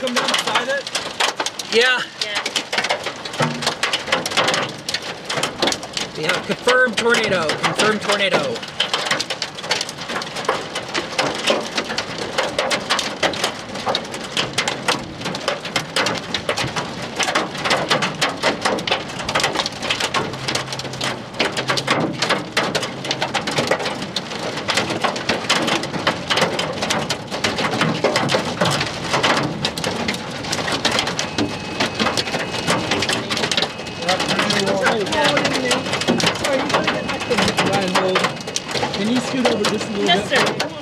come down it? Yeah. Yeah. Yeah, confirmed tornado, confirmed tornado. Can you scoot over just a little Yes, bit? sir.